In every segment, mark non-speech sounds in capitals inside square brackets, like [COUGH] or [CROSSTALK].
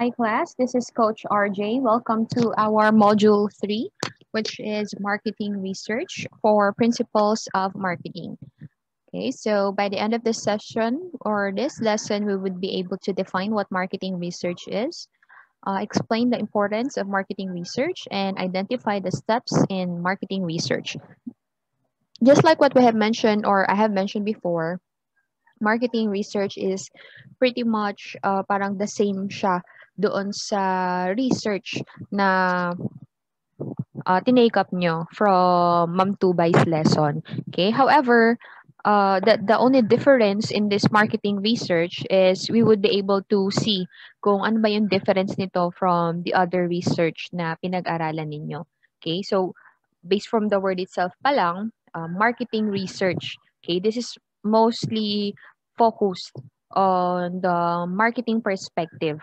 Hi class, this is Coach RJ. Welcome to our module 3, which is marketing research for principles of marketing. Okay, so by the end of this session or this lesson, we would be able to define what marketing research is, uh, explain the importance of marketing research, and identify the steps in marketing research. Just like what we have mentioned or I have mentioned before, marketing research is pretty much uh, parang the same siya doon sa research na uh, tinake up nyo from Ma'am Tubay's lesson. Okay, however, uh, the, the only difference in this marketing research is we would be able to see kung ano ba yung difference nito from the other research na pinag-aralan ninyo. Okay, so based from the word itself pa lang, uh, marketing research. Okay, this is mostly focused on the marketing perspective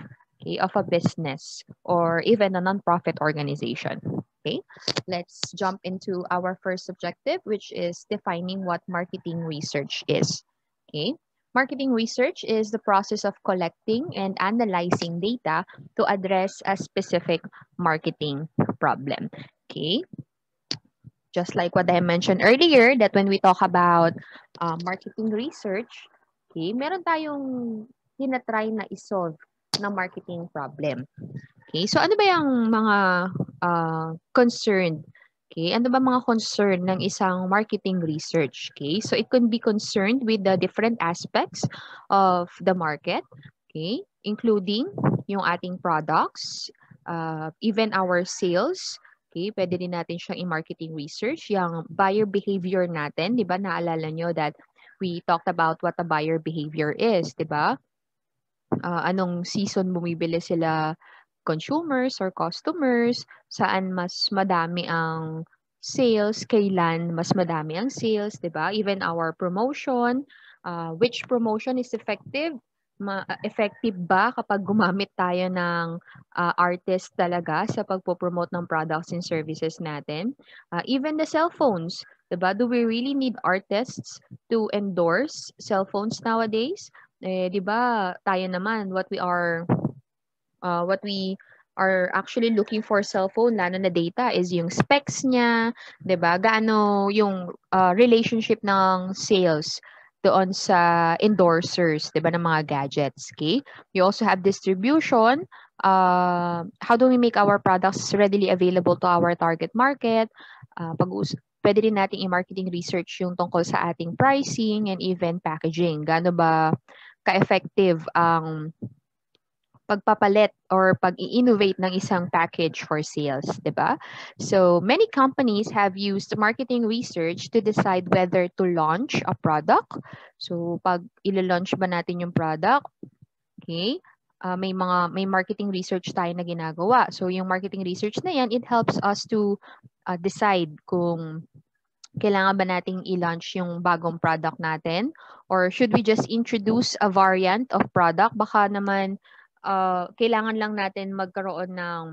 of a business or even a nonprofit organization. Okay, let's jump into our first objective, which is defining what marketing research is. Okay, marketing research is the process of collecting and analyzing data to address a specific marketing problem. Okay, just like what I mentioned earlier, that when we talk about uh, marketing research, okay, meron tayong tinatry na isolve na marketing problem. Okay, so ano ba yung mga uh, concern? Okay, ano ba mga concern ng isang marketing research? Okay, so it can be concerned with the different aspects of the market, okay, including yung ating products, uh, even our sales, Okay, pwede din natin siyang i-marketing research. Yung buyer behavior natin, di ba? Naalala nyo that we talked about what a buyer behavior is, di ba? Uh, anong season bumibili sila consumers or customers, saan mas madami ang sales, kailan mas madami ang sales, di ba? Even our promotion, uh, which promotion is effective, ma-effective ba kapag gumamit tayo ng uh, artist talaga sa pagpo-promote ng products and services natin? Uh, even the cell phones, diba? Do we really need artists to endorse cell phones nowadays? Eh, 'di ba? Tayo naman what we are uh, what we are actually looking for cellphone lalo na data is yung specs niya, 'di ba? Gaano yung uh, relationship ng sales doon sa endorsers, 'di ba, ng mga gadgets, okay? You also have distribution. Uh, how do we make our products readily available to our target market? Uh, pag pwede din nating i-marketing research yung tungkol sa ating pricing and even packaging. Gaano ba ka-effective ang pagpapalit or pag-i-innovate ng isang package for sales, 'di ba? So, many companies have used marketing research to decide whether to launch a product. So, pag ilo-launch ba natin yung product, okay? Uh, may mga may marketing research tayo na ginagawa. So, yung marketing research na yan, it helps us to uh, decide kung kailangan ba nating i-launch yung bagong product natin or should we just introduce a variant of product baka naman uh, kailangan lang natin magkaroon ng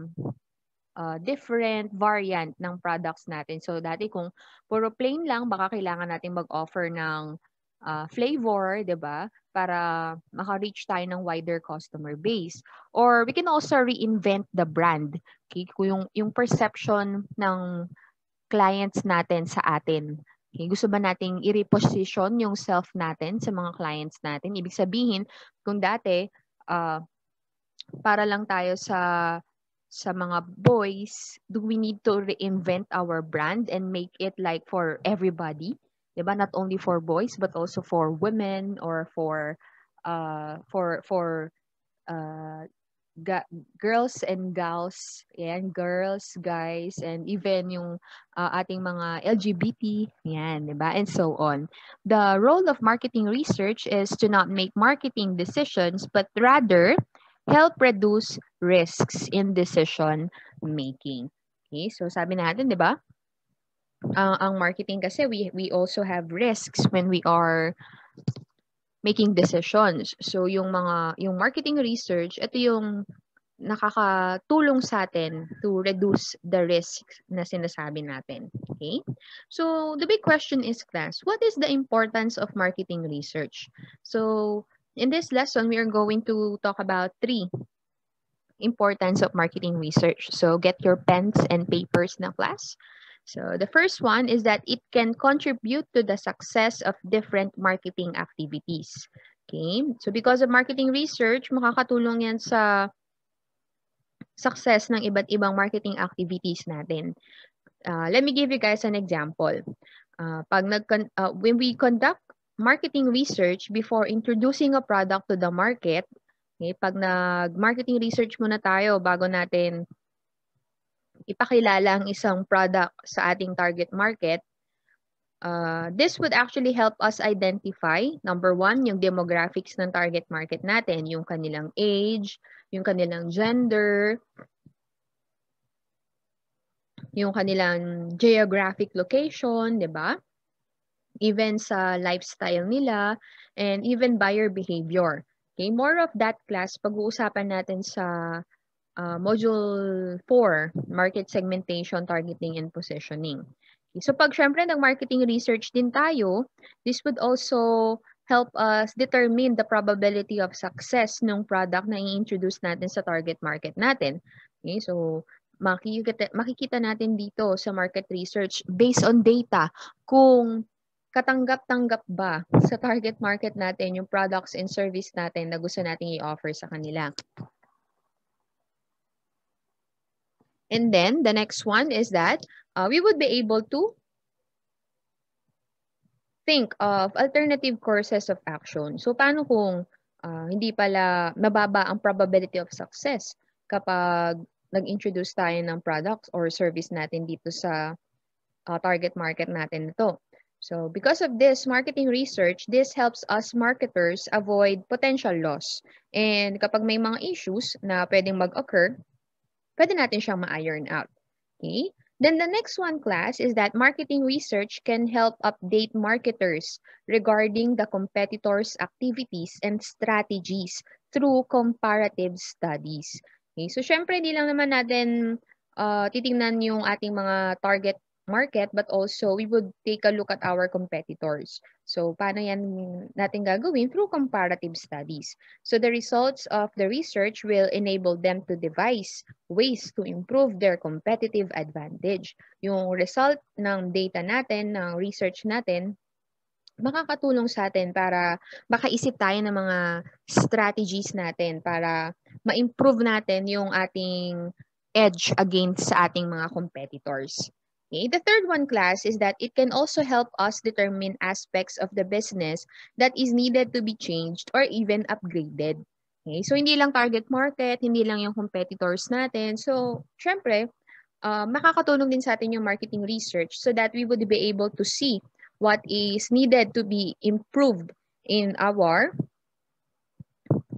uh, different variant ng products natin. So, dati kung puro plain lang, baka kailangan natin mag-offer ng uh, flavor, di ba? Para maka-reach tayo ng wider customer base. Or we can also reinvent the brand. Okay? Kung yung, yung perception ng clients natin sa atin. Okay? Gusto ba nating i-reposition yung self natin sa mga clients natin? Ibig sabihin, kung dati, uh, para lang tayo sa sa mga boys, do we need to reinvent our brand and make it like for everybody? Diba? Not only for boys but also for women or for uh for for uh ga- girls and gals, yan, girls, guys, and even yung uh, ating mga LGBT, yan, di ba? And so on. The role of marketing research is to not make marketing decisions, but rather help reduce risks in decision making. Okay, so sabi natin, 'di ba? Uh, ang marketing kasi we we also have risks when we are making decisions. So yung mga yung marketing research, ito yung nakakatulong sa atin to reduce the risk na sinasabi natin. Okay? So the big question is class, what is the importance of marketing research? So In this lesson, we are going to talk about three importance of marketing research. So get your pens and papers na class. So the first one is that it can contribute to the success of different marketing activities. Okay? So because of marketing research, makakatulong yan sa success ng iba't ibang marketing activities natin. Uh, let me give you guys an example. Uh, pag nag uh, when we conduct marketing research before introducing a product to the market, okay, pag nag-marketing research muna tayo bago natin ipakilala ang isang product sa ating target market, uh, this would actually help us identify, number one, yung demographics ng target market natin, yung kanilang age, yung kanilang gender, yung kanilang geographic location, di ba? Even sa lifestyle nila, and even buyer behavior. Okay, more of that class pag-uusapan natin sa uh, Module 4, Market Segmentation, Targeting, and Positioning. Okay, so pag syempre nag-marketing research din tayo, this would also help us determine the probability of success ng product na i-introduce natin sa target market natin. Okay, so makikita, makikita natin dito sa market research based on data kung katanggap-tanggap ba sa target market natin yung products and service natin na gusto nating i-offer sa kanila. And then the next one is that uh, we would be able to think of alternative courses of action. So paano kung uh, hindi pala mababa ang probability of success kapag nag-introduce tayo ng products or service natin dito sa uh, target market natin ito. So because of this marketing research, this helps us marketers avoid potential loss. And kapag may mga issues na pwedeng mag-occur, pwede natin siyang ma-iron out. Okay? Then the next one class is that marketing research can help update marketers regarding the competitors' activities and strategies through comparative studies. Okay, so syempre hindi lang naman natin uh, titingnan yung ating mga target market but also we would take a look at our competitors. So paano yan natin gagawin? Through comparative studies. So the results of the research will enable them to devise ways to improve their competitive advantage. Yung result ng data natin, ng research natin, makakatulong sa atin para makaisip tayo ng mga strategies natin para ma-improve natin yung ating edge against sa ating mga competitors. Okay. The third one class is that it can also help us determine aspects of the business that is needed to be changed or even upgraded. Okay. So, hindi lang target market, hindi lang yung competitors natin. So, syempre, uh, makakatulong din sa atin yung marketing research so that we would be able to see what is needed to be improved in our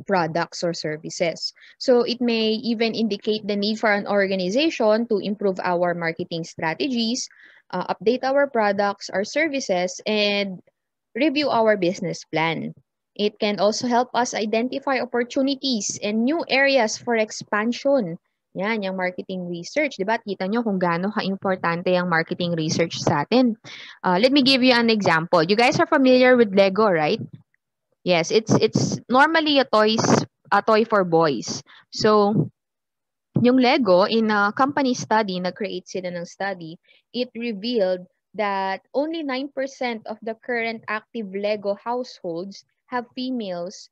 products or services. So it may even indicate the need for an organization to improve our marketing strategies, uh, update our products or services, and review our business plan. It can also help us identify opportunities and new areas for expansion yan, yung marketing research. Diba? Kita nyo kung gaano ka-importante yung marketing research sa atin. Uh, let me give you an example. You guys are familiar with Lego, right? Yes, it's it's normally a toys a toy for boys. So, yung Lego in a company study, na-create sila ng study, it revealed that only 9% of the current active Lego households have females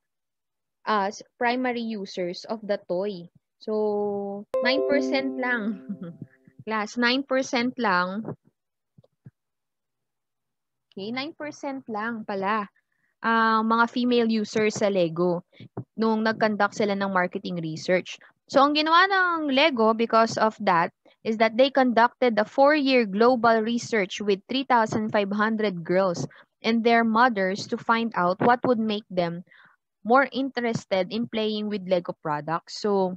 as primary users of the toy. So, 9% lang. [LAUGHS] Class, 9% lang. Okay, 9% lang pala ang uh, mga female users sa Lego nung nag-conduct sila ng marketing research. So, ang ginawa ng Lego because of that is that they conducted a four-year global research with 3,500 girls and their mothers to find out what would make them more interested in playing with Lego products. So,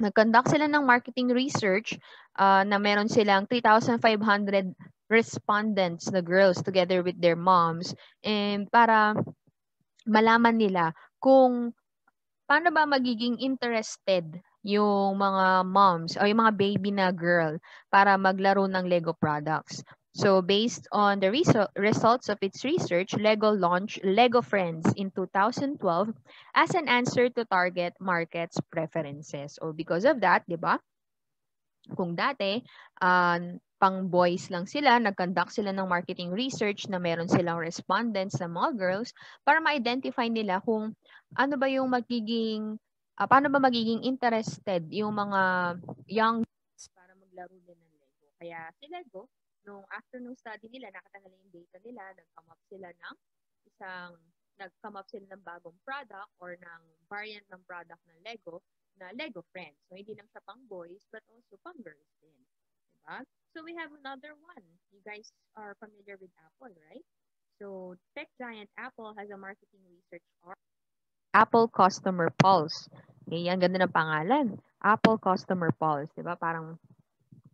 nag-conduct sila ng marketing research uh, na meron silang 3,500 respondents na girls together with their moms and para malaman nila kung paano ba magiging interested yung mga moms o yung mga baby na girl para maglaro ng Lego products. So based on the resu results of its research, Lego launched Lego Friends in 2012 as an answer to target markets preferences. O because of that, di ba? Kung dati, uh, pang boys lang sila, nag-conduct sila ng marketing research na meron silang respondents na mga girls para ma-identify nila kung ano ba yung magiging, uh, paano ba magiging interested yung mga young para maglaro din ng Lego. Kaya si Lego, nung after nung study nila, nakatanggal yung data nila, nag-come up sila ng isang, nag-come up sila ng bagong product or ng variant ng product ng Lego na Lego Friends. So, hindi lang siya pang boys, but also pang girls din. Diba? So, we have another one. You guys are familiar with Apple, right? So, tech giant Apple has a marketing research arm. Apple Customer Pulse. Okay, ang ganda ng pangalan. Apple Customer Pulse. Diba? Parang,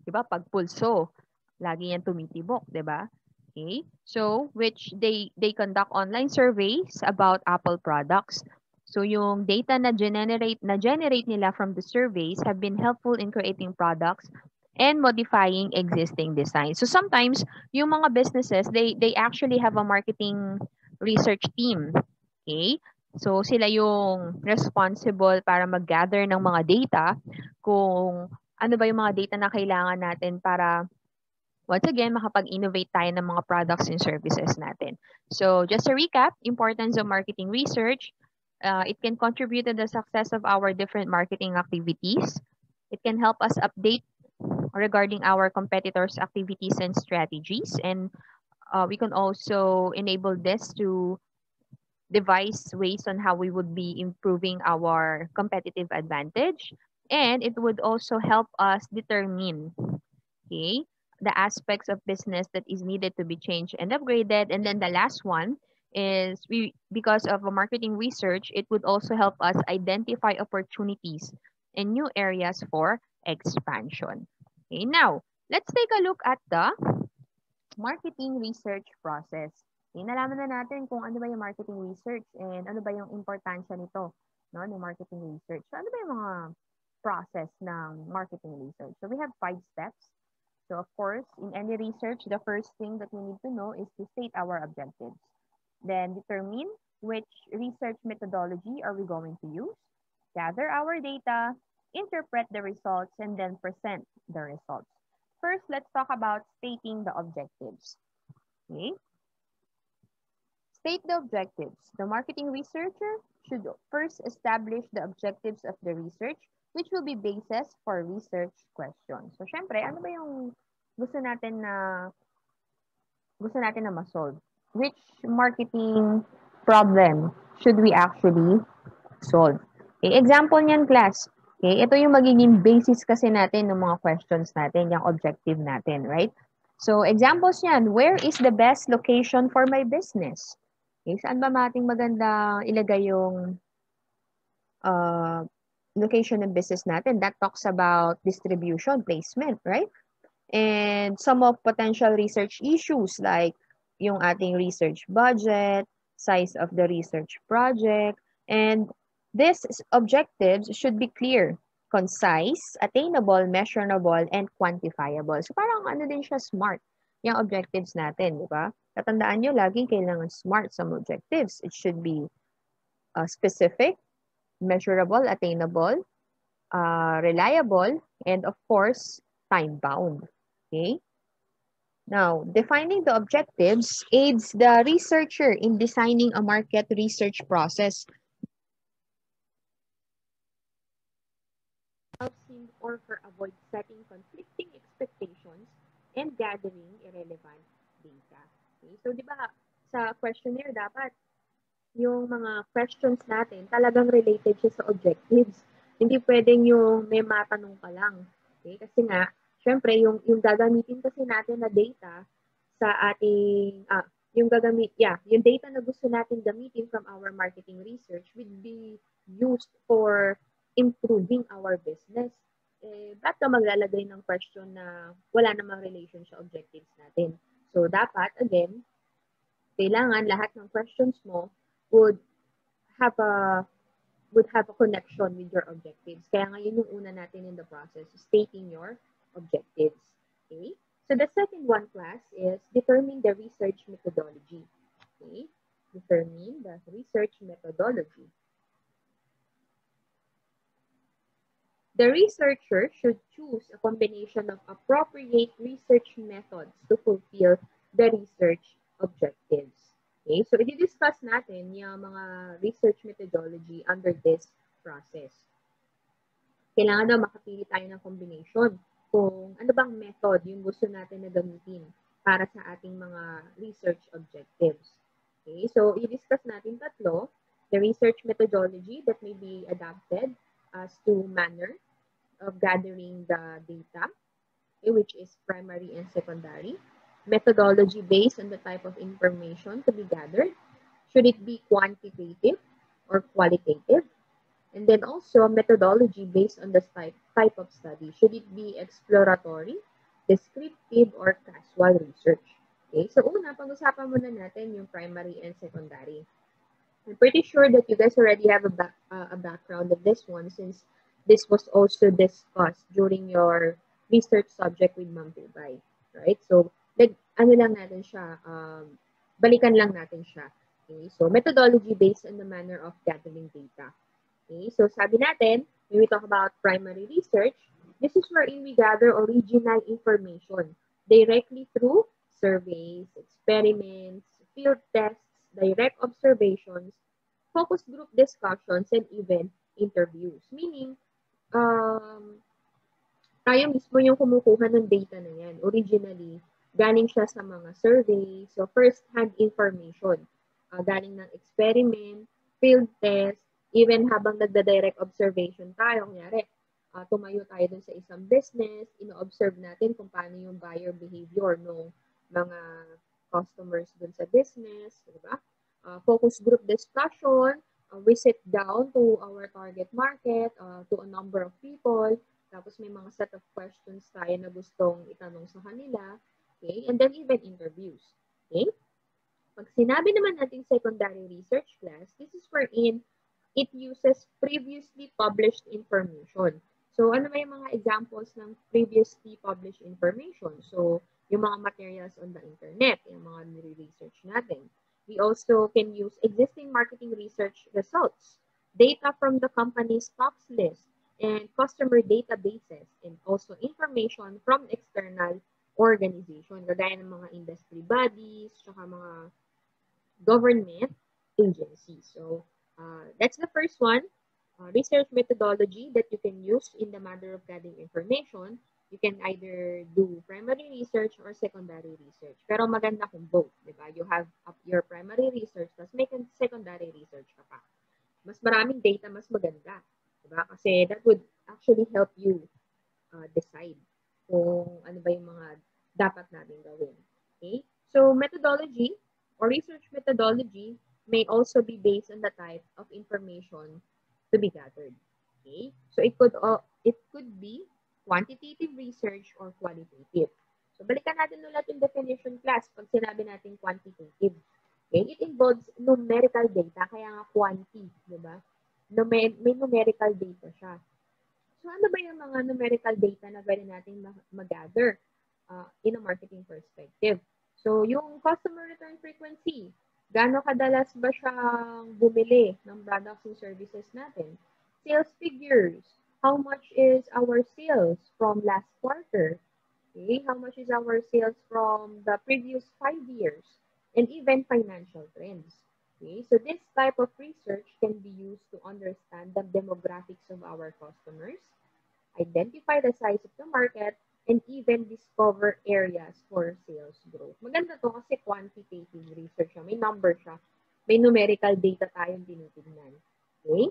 diba, pag pulso, lagi yan tumitibok, 'di ba? Okay? So, which they they conduct online surveys about Apple products. So, yung data na generate na generate nila from the surveys have been helpful in creating products and modifying existing designs. So, sometimes yung mga businesses, they they actually have a marketing research team. Okay? So, sila yung responsible para mag-gather ng mga data kung ano ba yung mga data na kailangan natin para once again, makapag-innovate tayo ng mga products and services natin. So just to recap, importance of marketing research, uh, it can contribute to the success of our different marketing activities. It can help us update regarding our competitors' activities and strategies. And uh, we can also enable this to devise ways on how we would be improving our competitive advantage. And it would also help us determine, okay, the aspects of business that is needed to be changed and upgraded. And then the last one is we because of a marketing research, it would also help us identify opportunities and new areas for expansion. Okay, now let's take a look at the marketing research process. Okay, nalaman na natin kung ano ba yung marketing research and ano ba yung importansya nito, no, ng marketing research. So, ano ba yung mga process ng marketing research? So, we have five steps. So of course, in any research, the first thing that we need to know is to state our objectives. Then determine which research methodology are we going to use, gather our data, interpret the results, and then present the results. First, let's talk about stating the objectives. Okay. State the objectives. The marketing researcher should first establish the objectives of the research which will be basis for research questions. So, syempre, ano ba yung gusto natin na gusto natin na ma-solve? Which marketing problem should we actually solve? Okay, example niyan, class. Okay, ito yung magiging basis kasi natin ng mga questions natin, yung objective natin, right? So, examples niyan, where is the best location for my business? Okay, saan ba mating maganda ilagay yung uh, location ng business natin. That talks about distribution, placement, right? And some of potential research issues like yung ating research budget, size of the research project, and these objectives should be clear, concise, attainable, measurable, and quantifiable. So parang ano din siya smart, yung objectives natin, di ba? Tatandaan nyo, laging kailangan smart sa objectives. It should be uh, specific, measurable, attainable, uh, reliable, and of course, time-bound. Okay? Now, defining the objectives aids the researcher in designing a market research process. Helps him or her avoid setting conflicting expectations and gathering irrelevant data. Okay? So, di ba, sa questionnaire dapat yung mga questions natin talagang related siya sa objectives. Hindi pwedeng yung may matanong ka lang. Okay? Kasi nga, syempre, yung, yung gagamitin kasi natin na data sa ating, ah, yung gagamit, yeah, yung data na gusto natin gamitin from our marketing research would be used for improving our business. Eh, ba't ka maglalagay ng question na wala namang relation sa objectives natin? So, dapat, again, kailangan lahat ng questions mo would have a would have a connection with your objectives. Kaya ngayon yung una natin in the process, stating your objectives. Okay? So the second one class is determine the research methodology. Okay, determine the research methodology. The researcher should choose a combination of appropriate research methods to fulfill the research objectives. Okay, so i-discuss natin yung mga research methodology under this process. Kailangan daw makapili tayo ng combination kung ano bang method yung gusto natin na gamitin para sa ating mga research objectives. Okay, so i-discuss natin tatlo, the research methodology that may be adapted as to manner of gathering the data, okay, which is primary and secondary. Methodology based on the type of information to be gathered. Should it be quantitative or qualitative? And then also methodology based on the type, type of study. Should it be exploratory, descriptive, or casual research? Okay, so una, pag-usapan muna natin yung primary and secondary. I'm pretty sure that you guys already have a, back, uh, a background of this one since this was also discussed during your research subject with Ma'am Tibay, right? So, nag, ano lang natin siya, um, balikan lang natin siya. Okay? So, methodology based on the manner of gathering data. Okay? So, sabi natin, when we talk about primary research, this is wherein we gather original information directly through surveys, experiments, field tests, direct observations, focus group discussions, and even interviews. Meaning, um, tayo mismo yung kumukuha ng data na yan. Originally, galing siya sa mga survey. So, first-hand information. Uh, galing ng experiment, field test, even habang nagda-direct observation tayo, kunyari, uh, tumayo tayo dun sa isang business, ino-observe natin kung paano yung buyer behavior ng mga customers dun sa business, di ba? Uh, focus group discussion, uh, we sit down to our target market, uh, to a number of people, tapos may mga set of questions tayo na gustong itanong sa kanila, okay? And then even interviews, okay? Pag sinabi naman natin secondary research class, this is wherein it uses previously published information. So, ano yung mga examples ng previously published information? So, yung mga materials on the internet, yung mga nire-research natin. We also can use existing marketing research results, data from the company's tops list, and customer databases, and also information from external organization, kagaya ng mga industry bodies, tsaka mga government agencies. So, uh, that's the first one, uh, research methodology that you can use in the matter of gathering information you can either do primary research or secondary research. Pero maganda kung both, di ba? You have up your primary research, tapos may secondary research ka pa. Mas maraming data, mas maganda. Di ba? Kasi that would actually help you uh, decide kung ano ba yung mga dapat natin gawin. Okay? So, methodology or research methodology may also be based on the type of information to be gathered. Okay? So, it could, uh, it could be quantitative research or qualitative. So, balikan natin ulit yung definition class pag sinabi natin quantitative. Okay? It involves numerical data, kaya nga quanti, di ba? Numer may numerical data siya. So, ano ba yung mga numerical data na pwede natin mag-gather uh, in a marketing perspective? So, yung customer return frequency, gaano kadalas ba siyang bumili ng products and services natin? Sales figures, how much is our sales from last quarter? Okay, how much is our sales from the previous five years? And even financial trends. Okay, so this type of research can be used to understand the demographics of our customers, identify the size of the market, and even discover areas for sales growth. Maganda to kasi quantitative research. May number siya. May numerical data tayong tinitignan. Okay?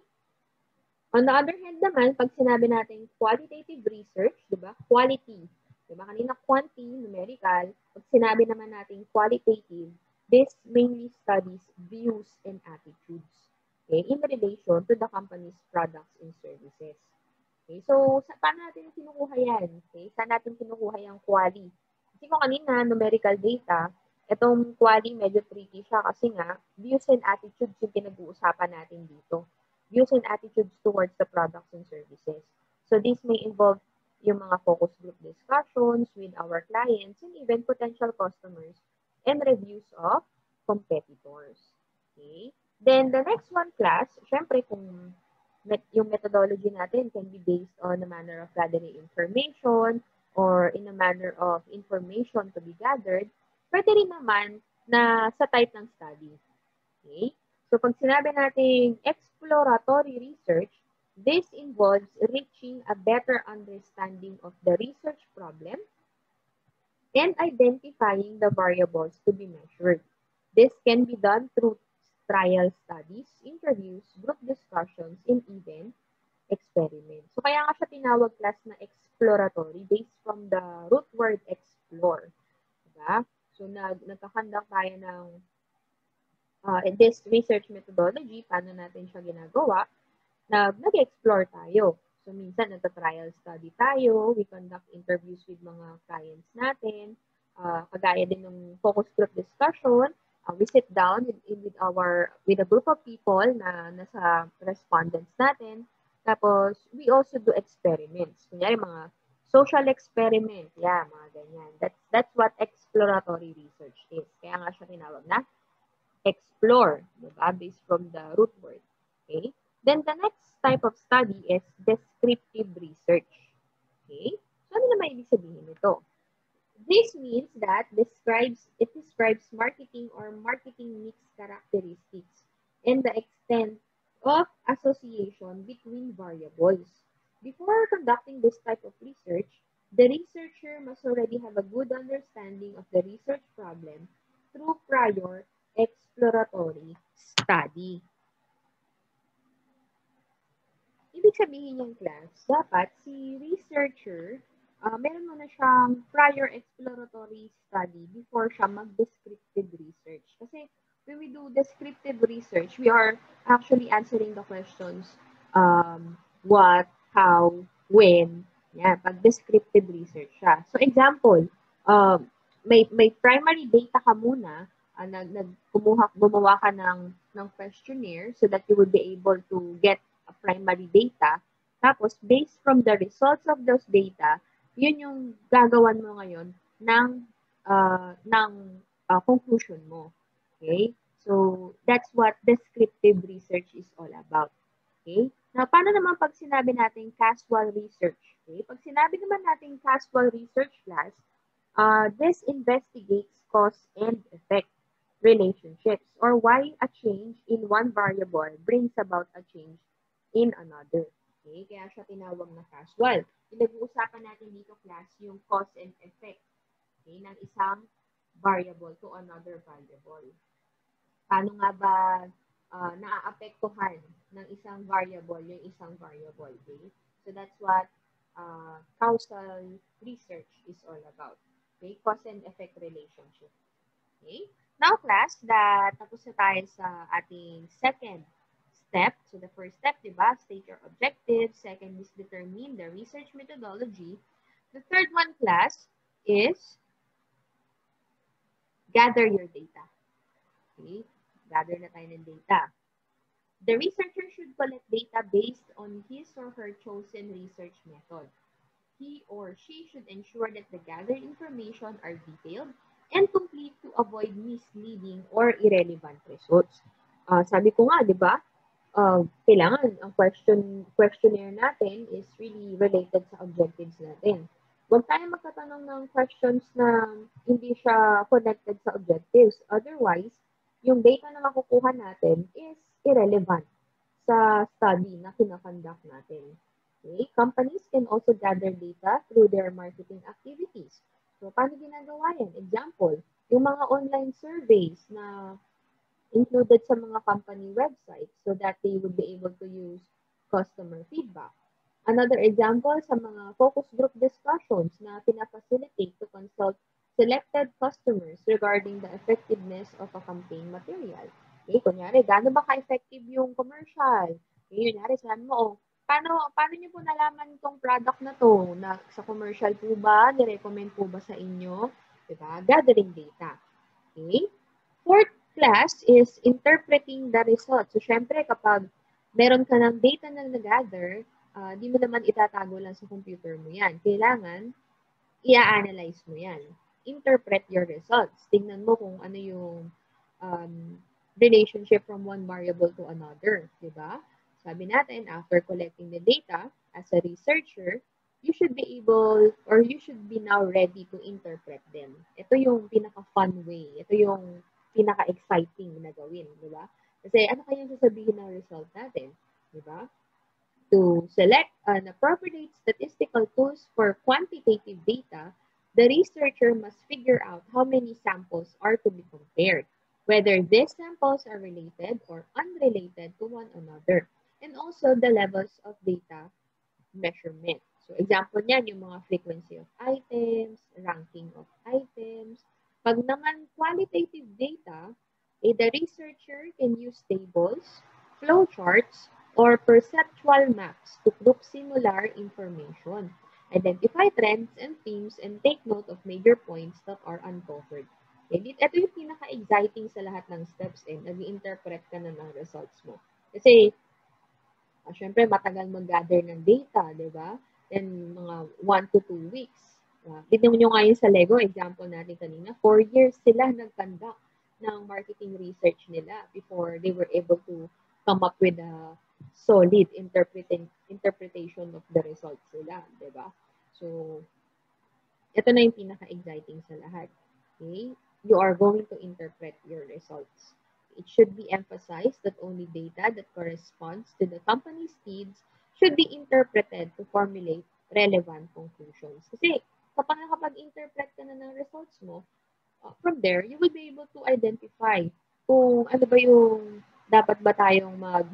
On the other hand naman, pag sinabi natin qualitative research, di ba? Quality. Di ba? Kanina quanti, numerical. Pag sinabi naman natin qualitative, this mainly studies views and attitudes okay, in relation to the company's products and services. Okay, so sa, paano natin kinukuha yan? Okay, saan natin kinukuha yung quali? Kasi kung kanina, numerical data, itong quali medyo tricky siya kasi nga, views and attitudes yung pinag-uusapan natin dito views and attitudes towards the products and services. So this may involve yung mga focus group discussions with our clients and even potential customers and reviews of competitors. Okay? Then the next one class, syempre kung met, yung methodology natin can be based on a manner of gathering information or in a manner of information to be gathered, pwede rin naman na sa type ng study. Okay? So pag sinabi natin exploratory research, this involves reaching a better understanding of the research problem and identifying the variables to be measured. This can be done through trial studies, interviews, group discussions, and even experiments. So kaya nga siya tinawag class na exploratory based from the root word explore. Diba? So nag nagkakandak tayo ng uh, this research methodology, paano natin siya ginagawa, nag, nag-explore tayo. So, minsan, nagta-trial study tayo, we conduct interviews with mga clients natin, uh, kagaya din ng focus group discussion, uh, we sit down with, with our, with a group of people na nasa respondents natin, tapos, we also do experiments. Kunyari, mga social experiment, yeah, mga ganyan. That's, that's what exploratory research is. Kaya nga siya tinawag na explore, diba? Based from the root word. Okay? Then the next type of study is descriptive research. Okay? So ano naman ibig sabihin nito? This means that describes it describes marketing or marketing mix characteristics and the extent of association between variables. Before conducting this type of research, the researcher must already have a good understanding of the research problem through prior exploratory study. Ibig sabihin yung class, dapat si researcher, uh, meron mo na siyang prior exploratory study before siya mag-descriptive research. Kasi when we do descriptive research, we are actually answering the questions um, what, how, when. Yan, pag descriptive research siya. So example, um, may, may primary data ka muna uh, nag, nag kumuha, gumawa ka ng, ng questionnaire so that you would be able to get a primary data. Tapos, based from the results of those data, yun yung gagawan mo ngayon ng, uh, ng uh, conclusion mo. Okay? So, that's what descriptive research is all about. Okay? Now, paano naman pag sinabi natin casual research? Okay? Pag sinabi naman natin casual research class, uh, this investigates cause and effect relationships or why a change in one variable brings about a change in another. Okay? Kaya siya tinawag na casual. Pinag-uusapan natin dito class yung cause and effect okay, ng isang variable to another variable. Paano nga ba uh, naaapektuhan ng isang variable yung isang variable? Okay? So that's what uh, causal research is all about. Okay? Cause and effect relationship. Okay? Now, class, that tapos na tayo sa ating second step. So, the first step, di ba? State your objective. Second is determine the research methodology. The third one, class, is gather your data. Okay? Gather na tayo ng data. The researcher should collect data based on his or her chosen research method. He or she should ensure that the gathered information are detailed and complete to avoid misleading or irrelevant results. Uh, sabi ko nga, di ba, uh, kailangan ang question questionnaire natin is really related sa objectives natin. Huwag tayo magtatanong ng questions na hindi siya connected sa objectives. Otherwise, yung data na makukuha natin is irrelevant sa study na kinakonduct natin. Okay? Companies can also gather data through their marketing activities. So, paano ginagawa yan? Example, yung mga online surveys na included sa mga company websites so that they would be able to use customer feedback. Another example sa mga focus group discussions na pinafacilitate to consult selected customers regarding the effectiveness of a campaign material. Okay, kunyari, gaano ba ka-effective yung commercial? Okay, kunyari, sabi mo, oh, paano, paano niyo po nalaman itong product na to? Na, sa commercial po ba? Nirecommend po ba sa inyo? Diba? Gathering data. Okay? Fourth class is interpreting the results. So, syempre, kapag meron ka ng data na nag-gather, uh, di mo naman itatago lang sa computer mo yan. Kailangan, i-analyze mo yan. Interpret your results. Tingnan mo kung ano yung um, relationship from one variable to another. Di ba? Sabi natin, after collecting the data, as a researcher, you should be able or you should be now ready to interpret them. Ito yung pinaka-fun way. Ito yung pinaka-exciting na gawin, di ba? Kasi ano kayang sasabihin ng result natin, di ba? To select an appropriate statistical tools for quantitative data, the researcher must figure out how many samples are to be compared, whether these samples are related or unrelated to one another, and also the levels of data measurement. So, example niyan, yung mga frequency of items, ranking of items. Pag naman qualitative data, eh, the researcher can use tables, flowcharts, or perceptual maps to group similar information, identify trends and themes, and take note of major points that are uncovered. Okay, ito yung pinaka-exciting sa lahat ng steps eh. Nag-interpret ka na ng results mo. Kasi, uh, syempre, matagal mag-gather ng data, di ba? Then, mga 1 to 2 weeks. Uh, Tignan nyo ngayon sa Lego, example natin kanina, 4 years sila nag-conduct ng marketing research nila before they were able to come up with a solid interpreting interpretation of the results nila, 'di ba? So ito na yung pinaka-exciting sa lahat. Okay? You are going to interpret your results. It should be emphasized that only data that corresponds to the company's needs should be interpreted to formulate relevant conclusions. Kasi kapag nakapag-interpret ka na ng results mo, uh, from there, you will be able to identify kung ano ba yung dapat ba tayong mag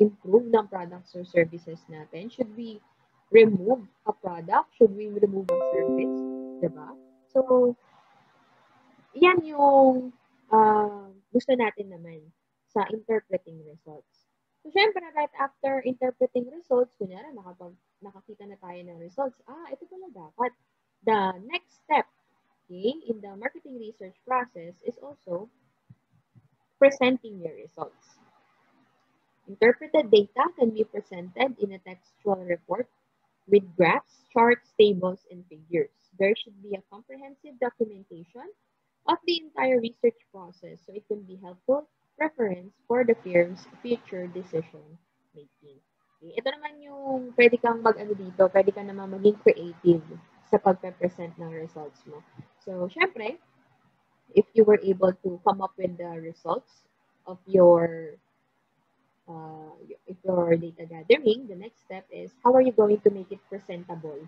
improve ng products or services natin? Should we remove a product? Should we remove a service? Diba? So, yan yung uh, gusto natin naman sa interpreting results. So, syempre, right after interpreting results, kunyara, nakapag, nakakita na tayo ng results, ah, ito pala dapat. The next step, okay, in the marketing research process is also presenting your results. Interpreted data can be presented in a textual report with graphs, charts, tables, and figures. There should be a comprehensive documentation of the entire research process so it can be helpful reference for the firm's future decision making. Okay. Ito naman yung pwede kang mag-ano dito, pwede ka naman maging creative sa pagpe-present ng results mo. So, syempre, if you were able to come up with the results of your uh, if you're data gathering, the next step is how are you going to make it presentable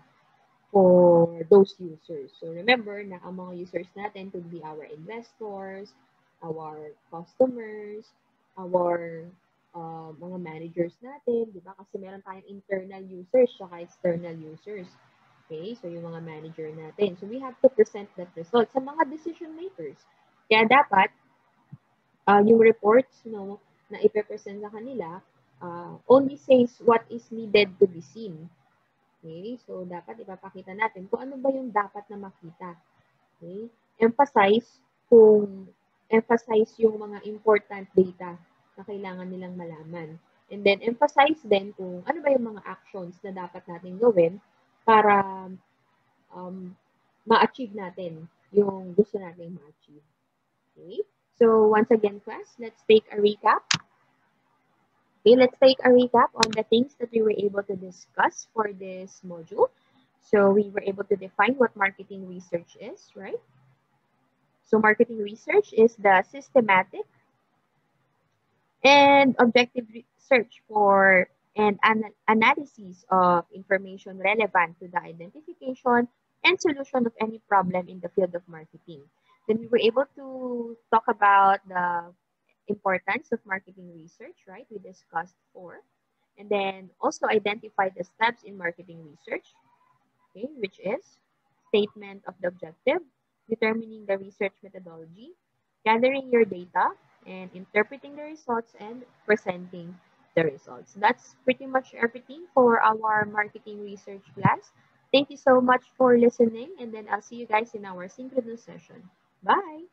for those users? So remember na ang mga users natin could be our investors, our customers, our uh, mga managers natin, di ba? Kasi meron tayong internal users saka external users. Okay? So, yung mga manager natin. So, we have to present that result sa mga decision makers. Kaya dapat, uh, yung reports, no, na ipepresent sa kanila uh, only says what is needed to be seen. Okay? So, dapat ipapakita natin kung ano ba yung dapat na makita. Okay? Emphasize kung emphasize yung mga important data na kailangan nilang malaman. And then, emphasize din kung ano ba yung mga actions na dapat natin gawin para um, ma-achieve natin yung gusto nating ma-achieve. Okay? So once again, class, let's take a recap. Okay, let's take a recap on the things that we were able to discuss for this module. So we were able to define what marketing research is, right? So marketing research is the systematic and objective research for and an analysis of information relevant to the identification and solution of any problem in the field of marketing. Then we were able to talk about the importance of marketing research, right? We discussed four. And then also identify the steps in marketing research, okay, which is statement of the objective, determining the research methodology, gathering your data, and interpreting the results and presenting the results. That's pretty much everything for our marketing research class. Thank you so much for listening, and then I'll see you guys in our synchronous session. Bye!